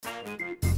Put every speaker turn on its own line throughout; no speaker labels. Thank you.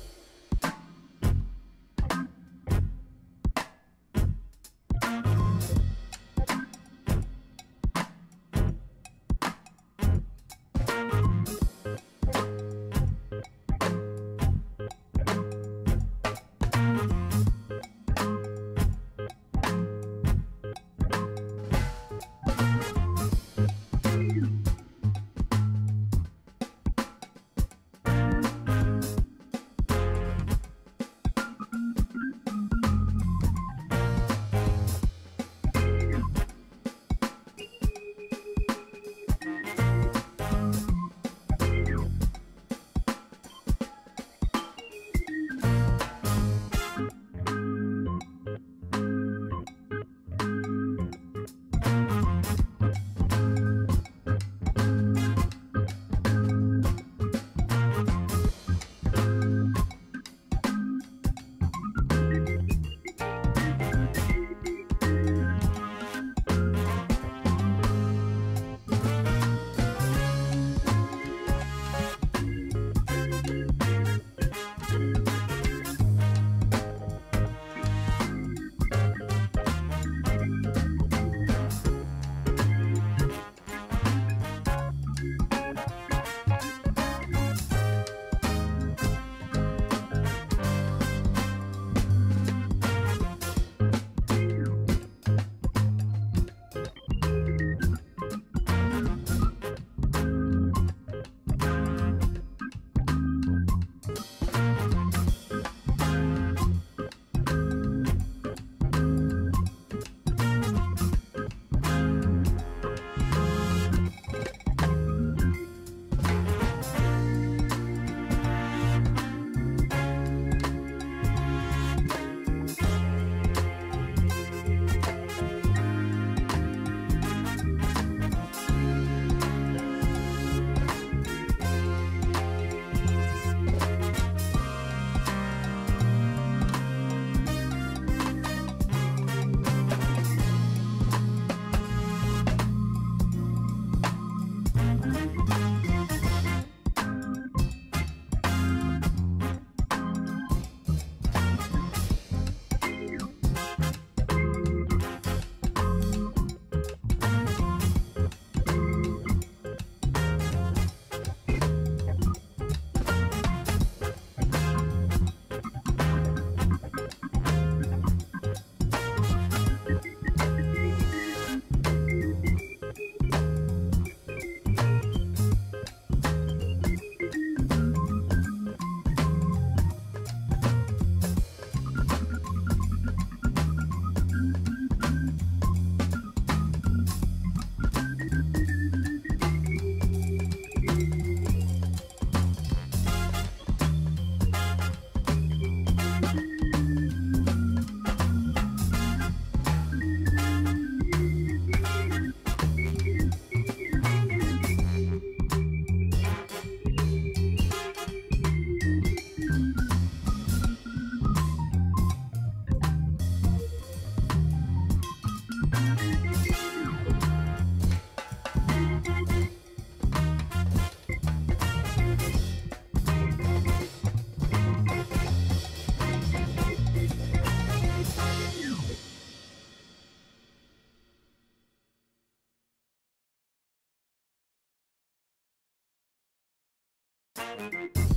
Bye.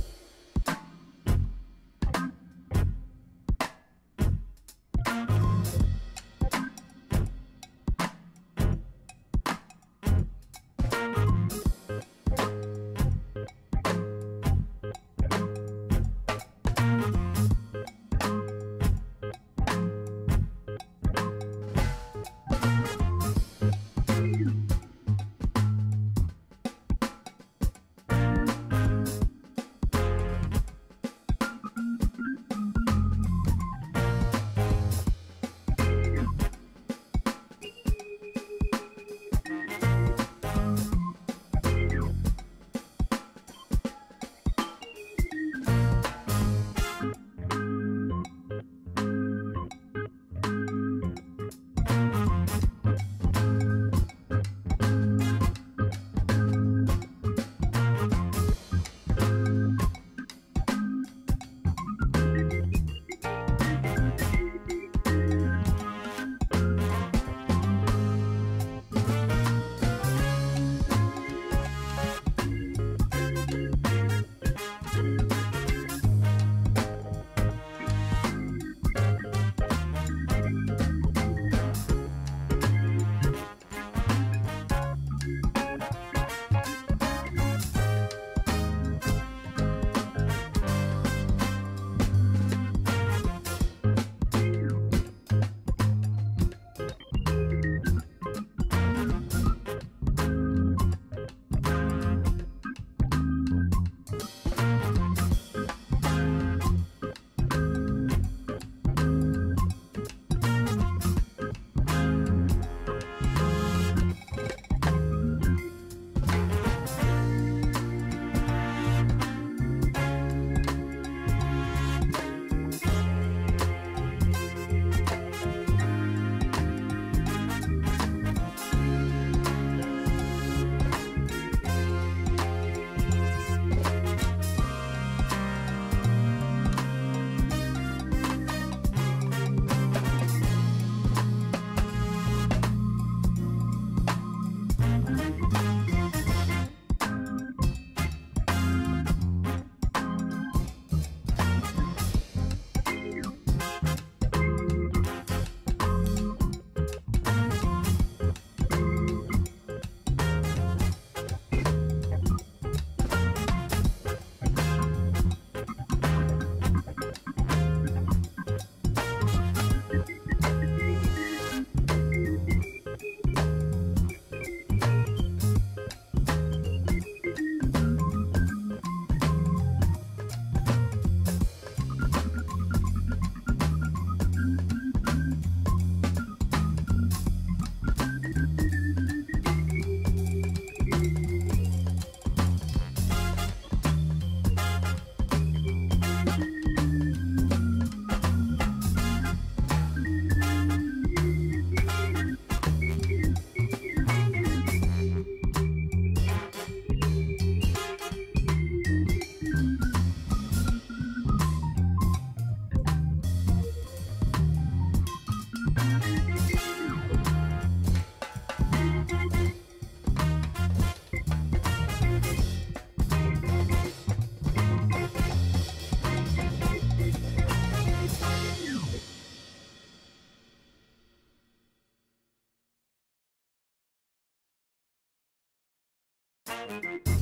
thank you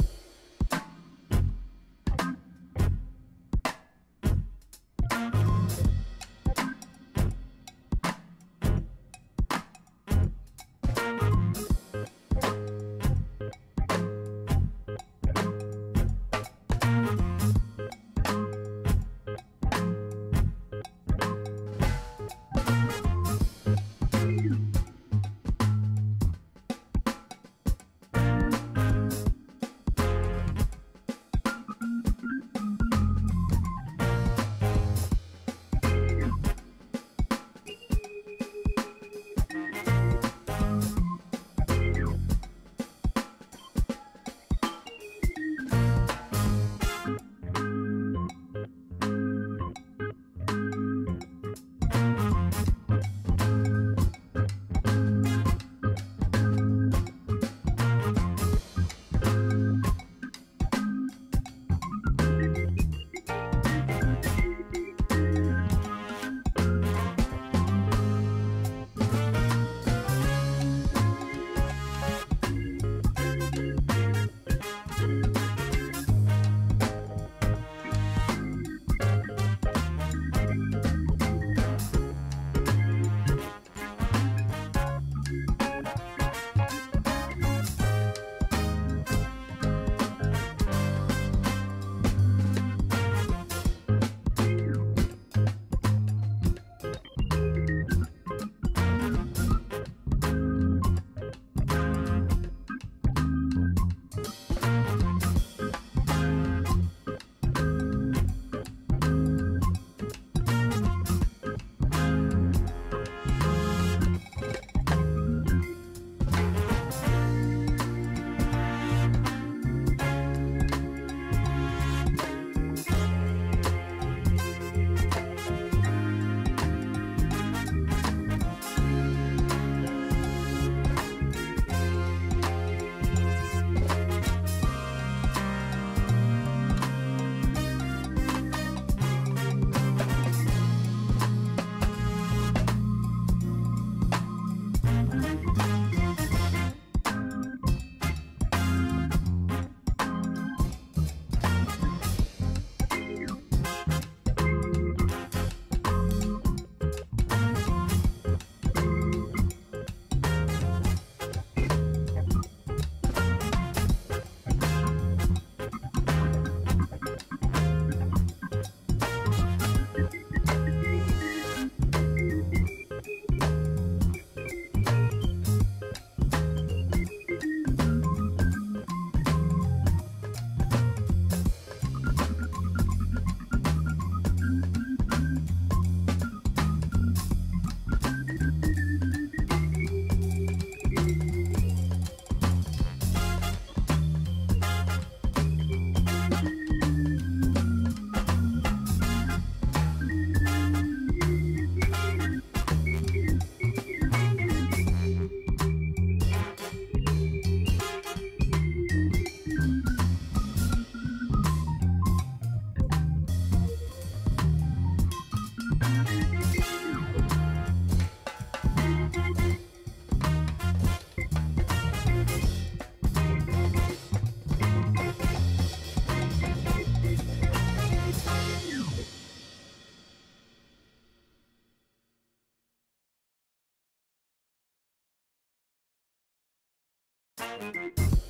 Thank you.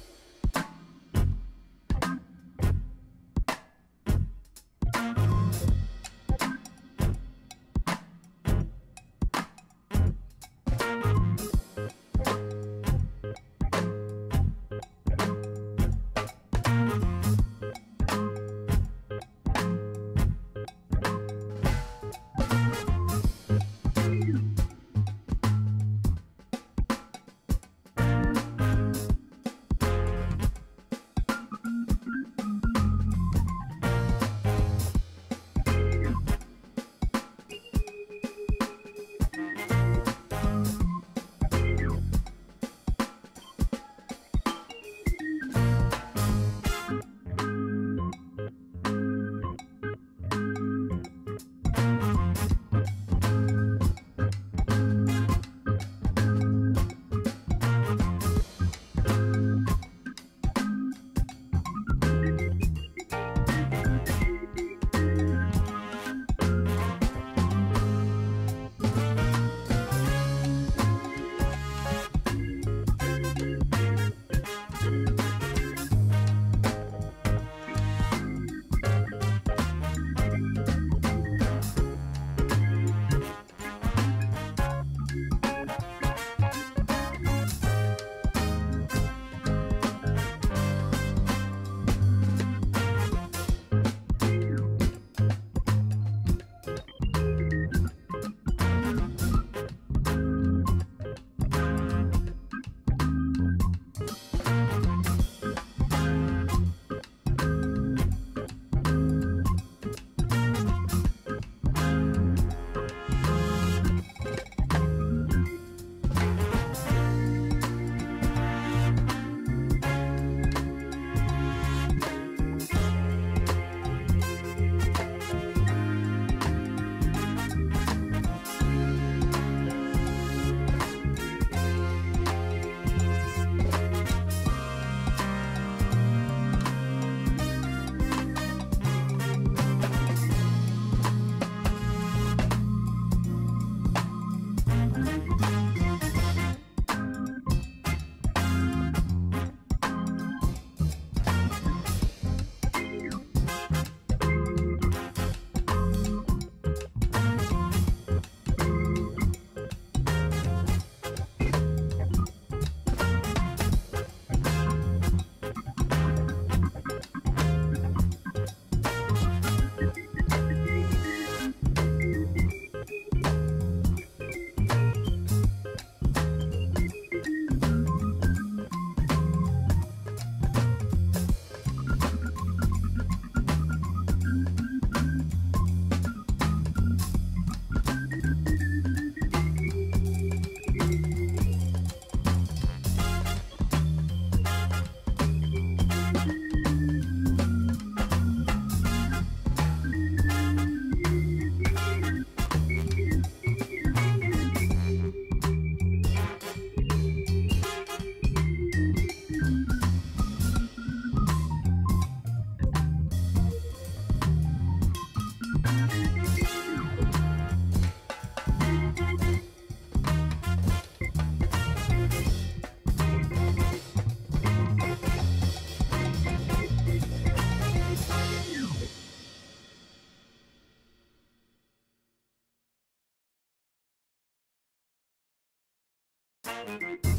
thank you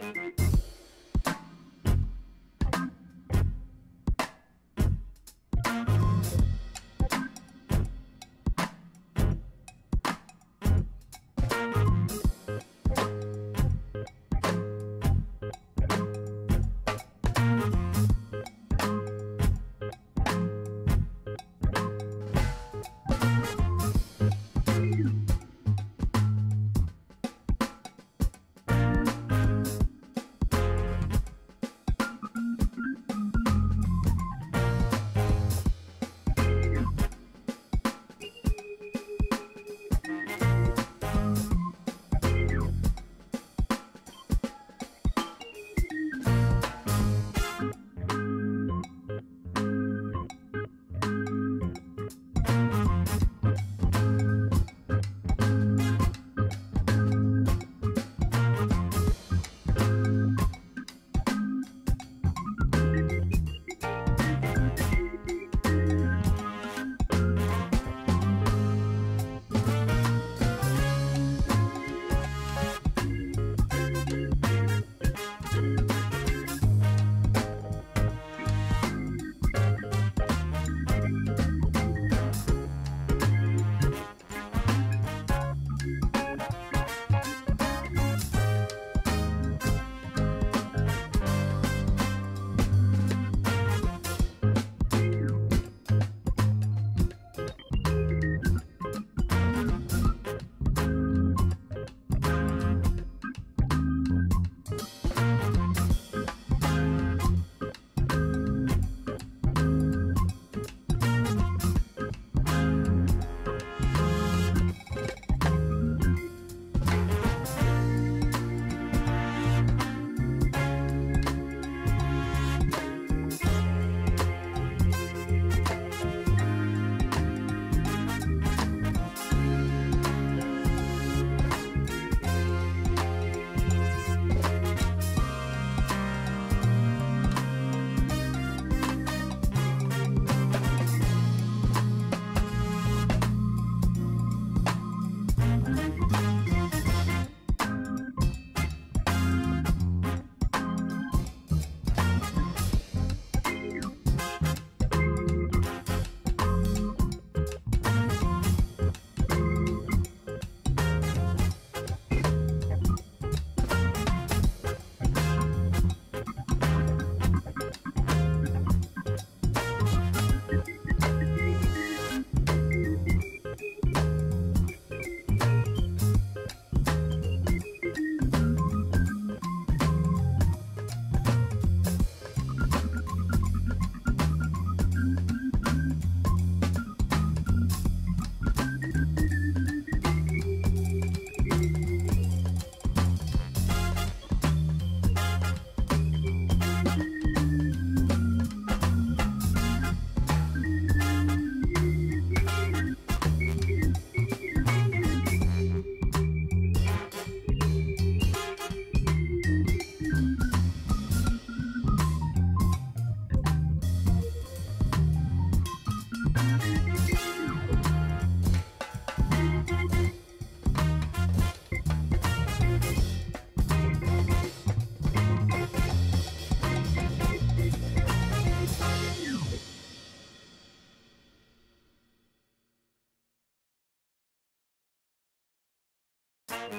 Thank you.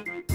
thank you